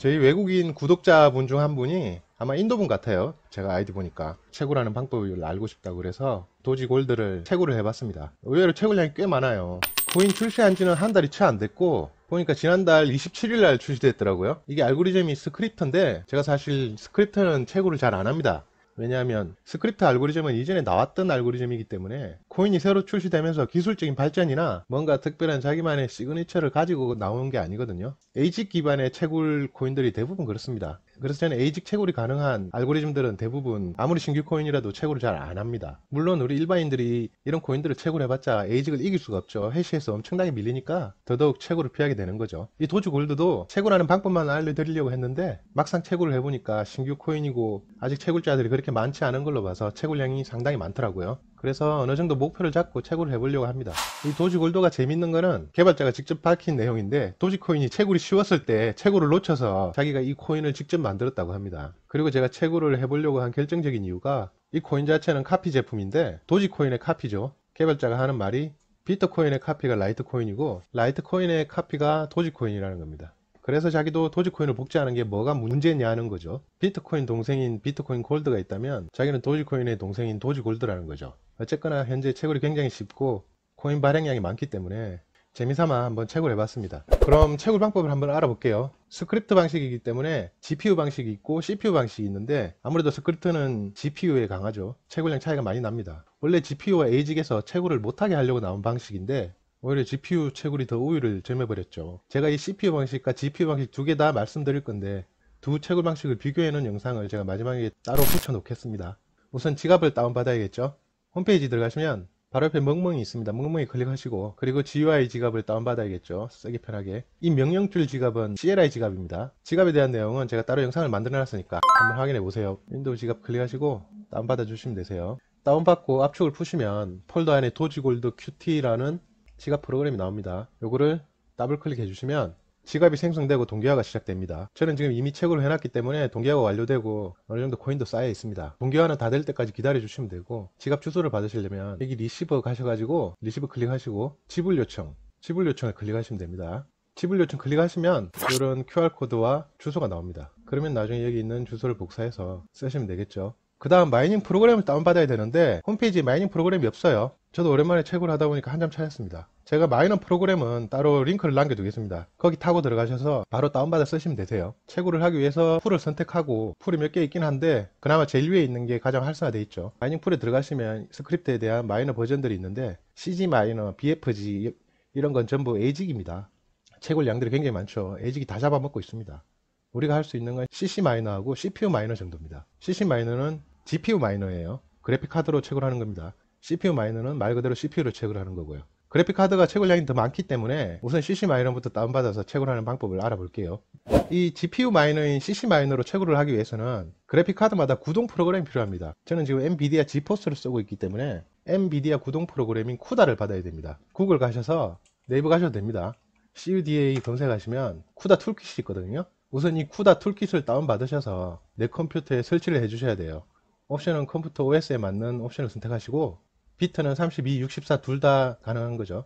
저희 외국인 구독자분 중 한 분이 아마 인도분 같아요. 제가 아이디 보니까 채굴하는 방법을 알고 싶다고 그래서 도지 골드를 채굴을 해봤습니다. 의외로 채굴량이 꽤 많아요. 코인 출시한 지는 한 달이 채 안 됐고 보니까 지난달 27일 날 출시됐더라고요. 이게 알고리즘이 Scrypt인데 제가 사실 Scrypt는 채굴을 잘 안 합니다. 왜냐하면 Scrypt 알고리즘은 이전에 나왔던 알고리즘이기 때문에 코인이 새로 출시되면서 기술적인 발전이나 뭔가 특별한 자기만의 signature를 가지고 나오는 게 아니거든요. ASIC 기반의 채굴 코인들이 대부분 그렇습니다. 그래서 저는 ASIC 채굴이 가능한 알고리즘들은 대부분 아무리 신규 코인이라도 채굴을 잘 안 합니다. 물론 우리 일반인들이 이런 코인들을 채굴해봤자 ASIC을 이길 수가 없죠. hash에서 엄청나게 밀리니까 더더욱 채굴을 피하게 되는 거죠. 이 도주 골드도 채굴하는 방법만 알려드리려고 했는데 막상 채굴을 해보니까 신규 코인이고 아직 채굴자들이 그렇게 많지 않은 걸로 봐서 채굴량이 상당히 많더라고요. 그래서 어느 정도 목표를 잡고 채굴을 해보려고 합니다. 이 도지골드가 재밌는 거는 개발자가 직접 밝힌 내용인데 도지코인이 채굴이 쉬웠을 때 채굴을 놓쳐서 자기가 이 코인을 직접 만들었다고 합니다. 그리고 제가 채굴을 해보려고 한 결정적인 이유가 이 코인 자체는 카피 제품인데 도지코인의 카피죠. 개발자가 하는 말이 비트코인의 카피가 라이트코인이고 라이트코인의 카피가 도지코인이라는 겁니다. 그래서 자기도 도지코인을 복제하는 게 뭐가 문제냐는 거죠. 비트코인 동생인 비트코인 골드가 있다면 자기는 도지코인의 동생인 도지골드라는 거죠. 어쨌거나 현재 채굴이 굉장히 쉽고 코인 발행량이 많기 때문에 재미삼아 한번 채굴 해 봤습니다. 그럼 채굴 방법을 한번 알아볼게요. Scrypt 방식이기 때문에 GPU 방식이 있고 CPU 방식이 있는데 아무래도 Scrypt는 GPU에 강하죠. 채굴량 차이가 많이 납니다. 원래 GPU와 ASIC에서 채굴을 못하게 하려고 나온 방식인데 오히려 GPU 채굴이 더 우위를 점해버렸죠. 제가 이 CPU 방식과 GPU 방식 두 개 다 말씀드릴 건데 두 채굴 방식을 비교해 놓은 영상을 제가 마지막에 따로 붙여 놓겠습니다. 우선 지갑을 다운받아야겠죠. 홈페이지 들어가시면 바로 옆에 멍멍이 있습니다. 멍멍이 클릭하시고 그리고 GUI 지갑을 다운받아야겠죠. 쓰기 편하게. 이 명령줄 지갑은 CLI 지갑입니다. 지갑에 대한 내용은 제가 따로 영상을 만들어 놨으니까 한번 확인해 보세요. 윈도우 지갑 클릭하시고 다운받아 주시면 되세요. 다운받고 압축을 푸시면 폴더 안에 도지골드 QT라는 지갑 프로그램이 나옵니다. 요거를 더블 클릭해 주시면 지갑이 생성되고 동기화가 시작됩니다. 저는 지금 이미 채굴을 해놨기 때문에 동기화가 완료되고 어느 정도 코인도 쌓여 있습니다. 동기화는 다 될 때까지 기다려 주시면 되고 지갑 주소를 받으시려면 여기 receive 가셔가지고 receive 클릭하시고 지불 요청 지불 요청을 클릭하시면 됩니다. 지불 요청 클릭하시면 이런 QR코드와 주소가 나옵니다. 그러면 나중에 여기 있는 주소를 복사해서 쓰시면 되겠죠. 그 다음 mining 프로그램을 다운받아야 되는데 홈페이지에 mining 프로그램이 없어요. 저도 오랜만에 채굴 하다 보니까 한참 찾았습니다. 제가 miner 프로그램은 따로 링크를 남겨두겠습니다. 거기 타고 들어가셔서 바로 다운받아 쓰시면 되세요. 채굴을 하기 위해서 pool을 선택하고 pool이 몇 개 있긴 한데 그나마 제일 위에 있는 게 가장 활성화되어 있죠. mining pool에 들어가시면 Scrypt에 대한 miner 버전들이 있는데 CGMiner, BFG 이런 건 전부 ASIC입니다. 채굴 양들이 굉장히 많죠. ASIC이 다 잡아먹고 있습니다. 우리가 할 수 있는 건 CCMiner하고 CPU miner 정도입니다. CCMiner는 GPU miner예요. 그래픽 카드로 채굴하는 겁니다. CPU miner는 말 그대로 CPU로 채굴하는 거고요. 그래픽 카드가 채굴량이 더 많기 때문에 우선 CCMiner부터 다운받아서 채굴하는 방법을 알아볼게요. 이 GPU miner인 CCMiner로 채굴을 하기 위해서는 그래픽 카드마다 구동 프로그램이 필요합니다. 저는 지금 엔비디아 지포스를 쓰고 있기 때문에 엔비디아 구동 프로그램인 CUDA를 받아야 됩니다. 구글 가셔서 네이버 가셔도 됩니다. CUDA 검색하시면 CUDA toolkit이 있거든요. 우선 이 CUDA toolkit을 다운받으셔서 내 컴퓨터에 설치를 해주셔야 돼요. 옵션은 컴퓨터 OS에 맞는 옵션을 선택하시고 비트는 32, 64 둘 다 가능한 거죠.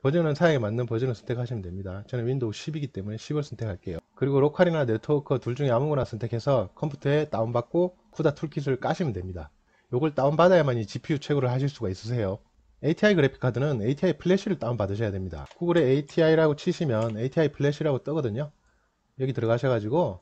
버전은 사양에 맞는 버전을 선택하시면 됩니다. 저는 윈도우 10이기 때문에 10을 선택할게요. 그리고 로컬이나 네트워크 둘 중에 아무거나 선택해서 컴퓨터에 다운받고 CUDA toolkit을 까시면 됩니다. 이걸 다운받아야만 이 GPU 채굴을 하실 수가 있으세요. ATI 그래픽카드는 ATI Flash를 다운받으셔야 됩니다. 구글에 ATI라고 치시면 ATI Flash라고 뜨거든요. 여기 들어가셔가지고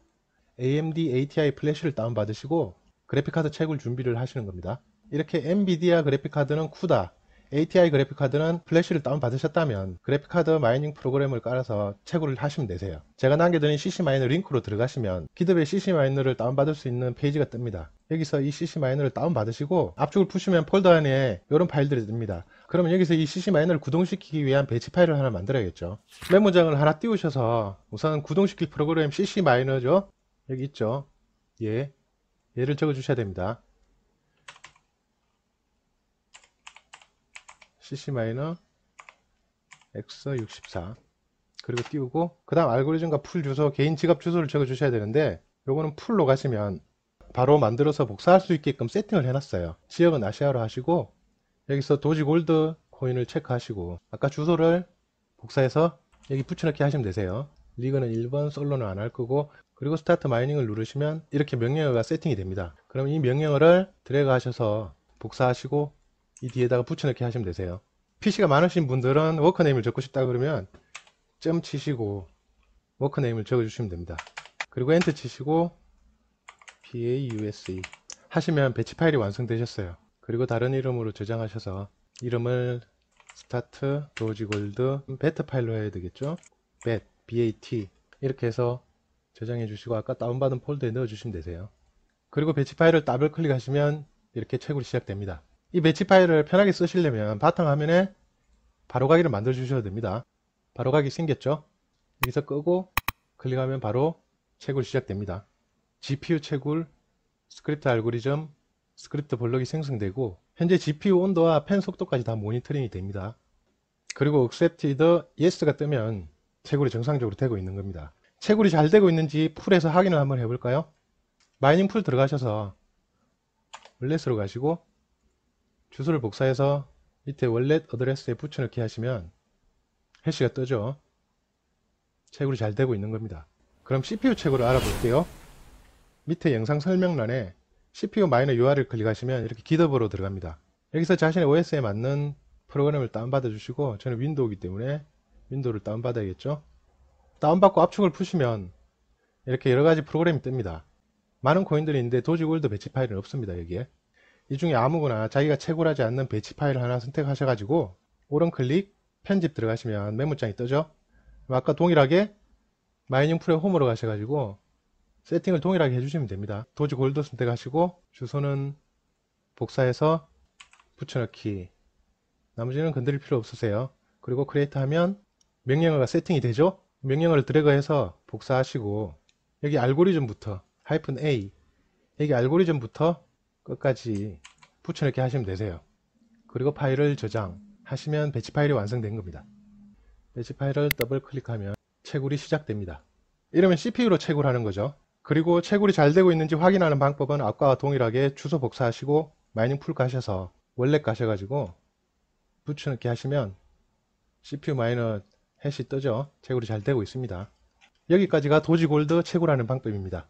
AMD ATI Flash를 다운받으시고 그래픽카드 채굴 준비를 하시는 겁니다. 이렇게 엔비디아 그래픽카드는 CUDA, ATI 그래픽카드는 Flash를 다운받으셨다면 그래픽카드 mining 프로그램을 깔아서 채굴을 하시면 되세요. 제가 남겨드린 CCMiner 링크로 들어가시면 기드베 CC마이너를 다운받을 수 있는 페이지가 뜹니다. 여기서 이 CCMiner를 다운받으시고 압축을 푸시면 폴더 안에 이런 파일들이 뜹니다. 그러면 여기서 이 CCMiner를 구동시키기 위한 batch 파일을 하나 만들어야겠죠. 메모장을 하나 띄우셔서 우선 구동시킬 프로그램 CC마이너죠. 여기 있죠. 예. 얘를 적어 주셔야 됩니다. cc x64 그리고 띄우고 그 다음 알고리즘과 풀 주소 개인 지갑 주소를 적어 주셔야 되는데 요거는 풀로 가시면 바로 만들어서 복사할 수 있게끔 세팅을 해놨어요. 지역은 아시아로 하시고 여기서 도지 골드 코인을 체크하시고 아까 주소를 복사해서 여기 붙여넣기 하시면 되세요. rig는 1번 솔로는 안 할 거고 그리고 start mining을 누르시면 이렇게 명령어가 세팅이 됩니다. 그럼 이 명령어를 드래그 하셔서 복사하시고 이 뒤에다가 붙여넣기 하시면 되세요. PC가 많으신 분들은 worker name을 적고 싶다 그러면 점 치시고 worker name을 적어주시면 됩니다. 그리고 엔터 치시고 pause 하시면 batch 파일이 완성되셨어요. 그리고 다른 이름으로 저장하셔서 이름을 start 도지골드 batch 파일로 해야 되겠죠? bet, bat 이렇게 해서 저장해 주시고 아까 다운받은 폴더에 넣어 주시면 되세요. 그리고 batch 파일을 더블 클릭하시면 이렇게 채굴이 시작됩니다. 이 batch 파일을 편하게 쓰시려면 바탕화면에 바로가기를 만들어 주셔도 됩니다. 바로가기 생겼죠? 여기서 끄고 클릭하면 바로 채굴 시작됩니다. GPU 채굴, scrypt 알고리즘, scrypt 블록이 생성되고 현재 GPU 온도와 팬 속도까지 다 모니터링이 됩니다. 그리고 accepted yes가 뜨면 채굴이 정상적으로 되고 있는 겁니다. 채굴이 잘 되고 있는지 pool에서 확인을 한번 해볼까요? mining pool 들어가셔서 wallet으로 가시고 주소를 복사해서 밑에 wallet address에 붙여넣기 하시면 hash가 뜨죠. 채굴이 잘 되고 있는 겁니다. 그럼 CPU 채굴을 알아볼게요. 밑에 영상 설명란에 CPU miner URL 클릭하시면 이렇게 GitHub로 들어갑니다. 여기서 자신의 OS에 맞는 프로그램을 다운받아 주시고 저는 윈도우이기 때문에 윈도우를 다운받아야겠죠. 다운받고 압축을 푸시면 이렇게 여러가지 프로그램이 뜹니다. 많은 코인들이 있는데 도지골드 batch 파일은 없습니다. 여기에 이 중에 아무거나 자기가 채굴하지 않는 batch 파일 하나 선택하셔가지고 오른 클릭 편집 들어가시면 메모장이 뜨죠. 아까 동일하게 mining pool의 홈으로 가셔가지고 세팅을 동일하게 해주시면 됩니다. 도지 골드 선택하시고 주소는 복사해서 붙여넣기 나머지는 건드릴 필요 없으세요. 그리고 create 하면 명령어가 세팅이 되죠. 명령어를 드래그해서 복사하시고 여기 알고리즘부터 하이픈 A 여기 알고리즘부터 끝까지 붙여넣기 하시면 되세요. 그리고 파일을 저장 하시면 batch 파일이 완성된 겁니다. batch 파일을 더블 클릭하면 채굴이 시작됩니다. 이러면 CPU로 채굴하는 거죠. 그리고 채굴이 잘 되고 있는지 확인하는 방법은 아까와 동일하게 주소 복사하시고 mining pool 가셔서 wallet 가셔가지고 붙여넣기 하시면 CPU miner hash 뜨죠. 채굴이 잘 되고 있습니다. 여기까지가 도지골드 채굴하는 방법입니다.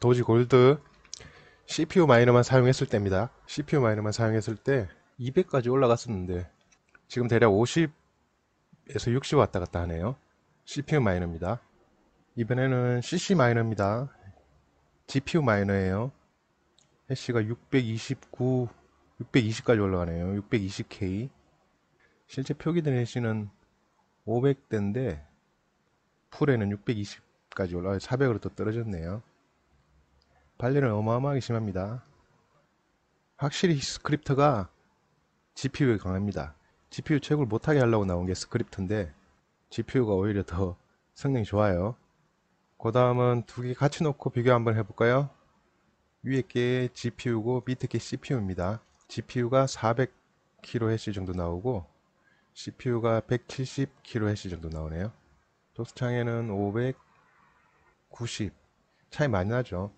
도지골드 CPU 마이너만 사용했을 때입니다. CPU 마이너만 사용했을 때 200까지 올라갔었는데 지금 대략 50에서 60 왔다 갔다 하네요. CPU 마이너입니다. 이번에는 CC 마이너입니다. GPU 마이너예요. 해시가 629, 620까지 올라가네요. 620K. 실제 표기된 해시는 500대인데 pool에는 620까지 올라가요. 400으로 또 떨어졌네요. 발열은 어마어마하게 심합니다. 확실히 scrypt가 GPU에 강합니다. GPU 채굴 못하게 하려고 나온 게 scrypt인데 GPU가 오히려 더 성능이 좋아요. 그 다음은 두 개 같이 놓고 비교 한번 해볼까요? 위에 게 GPU고 밑에 게 CPU입니다. GPU가 400kHz 정도 나오고 CPU가 170kHz 정도 나오네요. 도스창에는 590 차이 많이 나죠.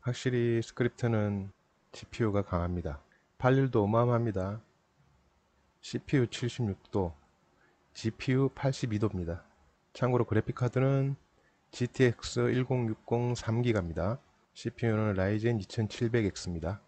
확실히 scrypt는 GPU가 강합니다. 발열도 어마어마합니다. CPU 76도, GPU 82도입니다. 참고로 그래픽카드는 GTX 1060 3기가입니다. CPU는 라이젠 2700X입니다.